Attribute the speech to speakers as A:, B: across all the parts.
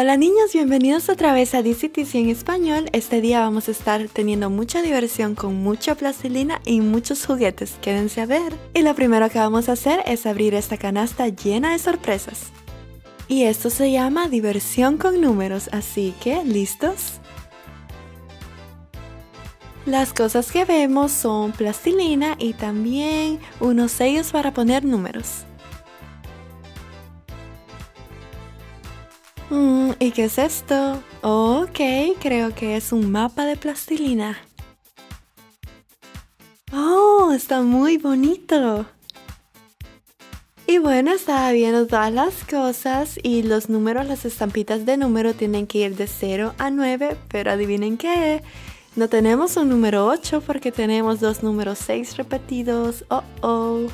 A: Hola niños, bienvenidos otra vez a DCTC en español. Este día vamos a estar teniendo mucha diversión con mucha plastilina y muchos juguetes. Quédense a ver. Y lo primero que vamos a hacer es abrir esta canasta llena de sorpresas. Y esto se llama diversión con números, así que ¿listos? Las cosas que vemos son plastilina y también unos sellos para poner números. Mm, ¿Y qué es esto? Ok, creo que es un mapa de plastilina. Oh, está muy bonito. Y bueno, estaba viendo todas las cosas y los números, las estampitas de número tienen que ir de 0 a 9, pero adivinen qué, no tenemos un número 8 porque tenemos dos números 6 repetidos. Oh, oh.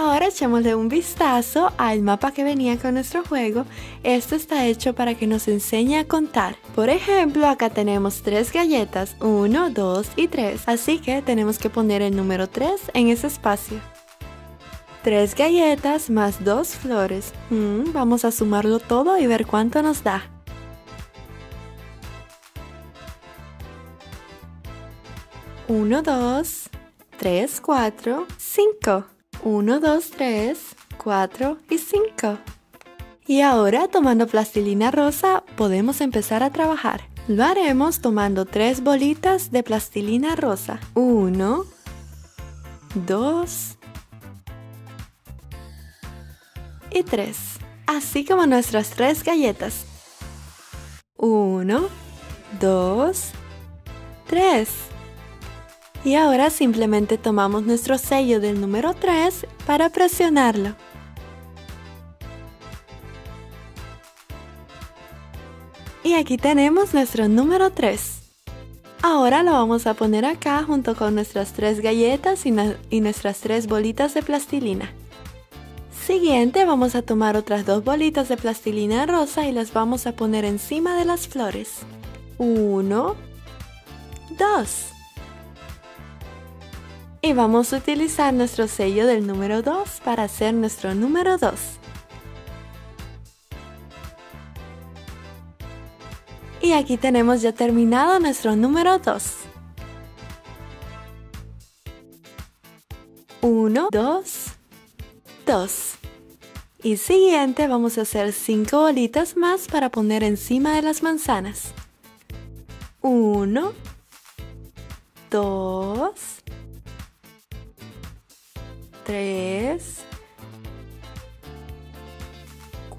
A: Ahora echémosle un vistazo al mapa que venía con nuestro juego. Esto está hecho para que nos enseñe a contar. Por ejemplo, acá tenemos tres galletas, 1, 2 y 3. Así que tenemos que poner el número 3 en ese espacio. Tres galletas más dos flores. Mm, vamos a sumarlo todo y ver cuánto nos da. Uno, dos, tres, cuatro, cinco. 1, 2, 3, 4 y 5. Y ahora tomando plastilina rosa podemos empezar a trabajar. Lo haremos tomando tres bolitas de plastilina rosa. 1, 2 y 3. Así como nuestras tres galletas. 1, 2, 3. Y ahora simplemente tomamos nuestro sello del número 3 para presionarlo. Y aquí tenemos nuestro número 3. Ahora lo vamos a poner acá junto con nuestras tres galletas y, y nuestras tres bolitas de plastilina. Siguiente vamos a tomar otras dos bolitas de plastilina rosa y las vamos a poner encima de las flores. 1, 2. Y vamos a utilizar nuestro sello del número 2 para hacer nuestro número 2. Y aquí tenemos ya terminado nuestro número 2. 1, 2, 2. Y siguiente vamos a hacer 5 bolitas más para poner encima de las manzanas. 1, 2, 3,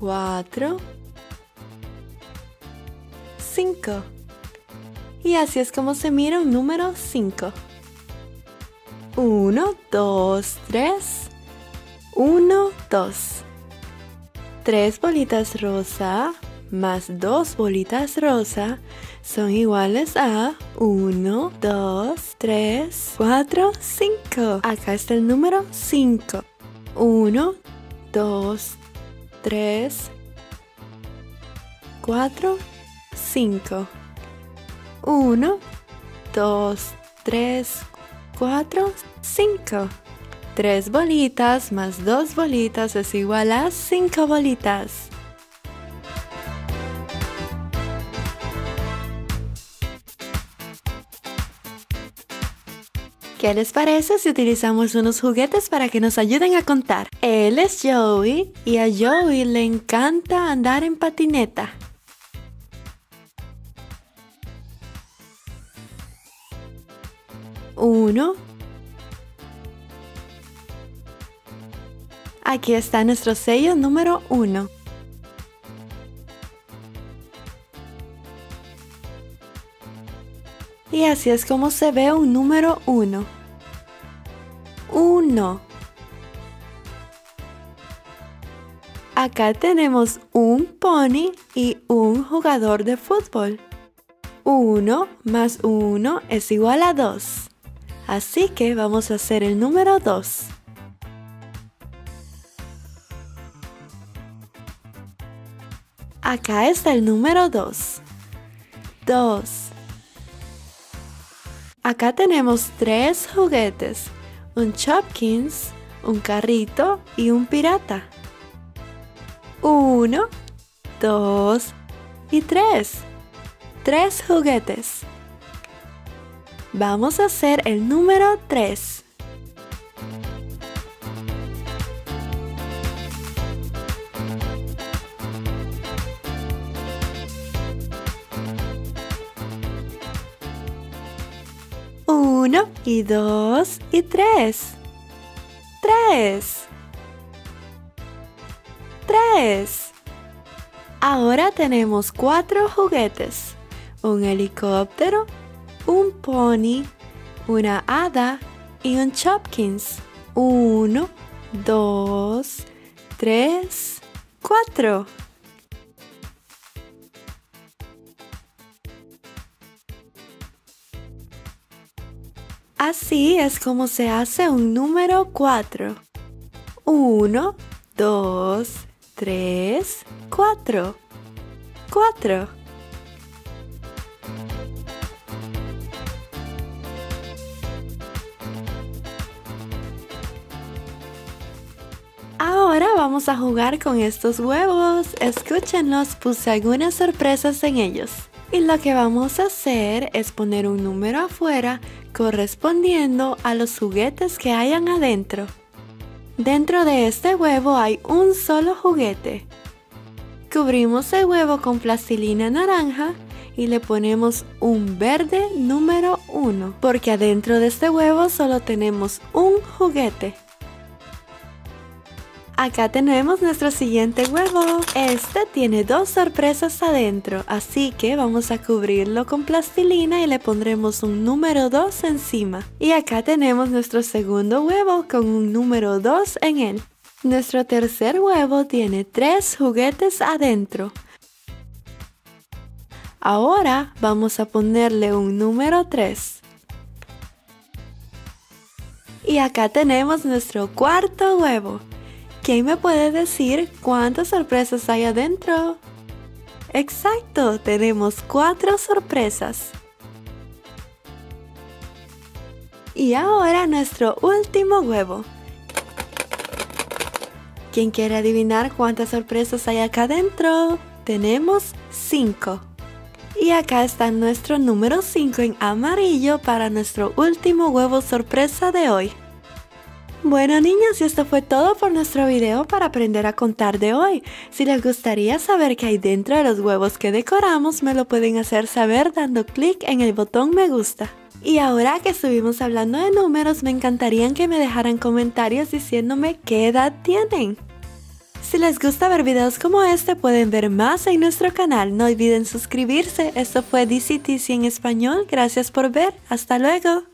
A: 4, 5. Y así es como se mira un número 5. 1, 2, 3, 1, 2. 3 bolitas rosa más 2 bolitas rosa son iguales a 1, 2, 3, 4, 5. Acá está el número 5. 1, 2, 3, 4, 5. 1, 2, 3, 4, 5. 3 bolitas más 2 bolitas es igual a 5 bolitas. ¿Qué les parece si utilizamos unos juguetes para que nos ayuden a contar? Él es Joey y a Joey le encanta andar en patineta. Uno. Aquí está nuestro sello número uno. Y así es como se ve un número 1. 1. Acá tenemos un pony y un jugador de fútbol. 1 más 1 es igual a 2. Así que vamos a hacer el número 2. Acá está el número 2. 2. Acá tenemos tres juguetes, un Chopkins, un carrito y un pirata. 1, Uno, dos y tres. Tres juguetes. Vamos a hacer el número tres. Uno y dos y tres. Tres. Tres. Ahora tenemos cuatro juguetes. Un helicóptero, un pony, una hada y un Chopkins. Uno, dos, tres, cuatro. Así es como se hace un número 4. 1, 2, 3, 4. 4. Ahora vamos a jugar con estos huevos. Escúchenlos, puse algunas sorpresas en ellos. Y lo que vamos a hacer es poner un número afuera correspondiendo a los juguetes que hayan adentro. Dentro de este huevo hay un solo juguete. Cubrimos el huevo con plastilina naranja y le ponemos un verde número 1 porque adentro de este huevo solo tenemos un juguete. Acá tenemos nuestro siguiente huevo. Este tiene dos sorpresas adentro, así que vamos a cubrirlo con plastilina y le pondremos un número 2 encima. Y acá tenemos nuestro segundo huevo con un número 2 en él. Nuestro tercer huevo tiene tres juguetes adentro. Ahora vamos a ponerle un número 3. Y acá tenemos nuestro cuarto huevo. ¿Quién me puede decir cuántas sorpresas hay adentro? Exacto, tenemos cuatro sorpresas. Y ahora nuestro último huevo. ¿Quién quiere adivinar cuántas sorpresas hay acá adentro? Tenemos cinco. Y acá está nuestro número 5 en amarillo para nuestro último huevo sorpresa de hoy. Bueno niños, y esto fue todo por nuestro video para aprender a contar de hoy. Si les gustaría saber qué hay dentro de los huevos que decoramos, me lo pueden hacer saber dando clic en el botón me gusta. Y ahora que estuvimos hablando de números, me encantaría que me dejaran comentarios diciéndome qué edad tienen. Si les gusta ver videos como este, pueden ver más en nuestro canal. No olviden suscribirse. Esto fue DCTC en español. Gracias por ver. Hasta luego.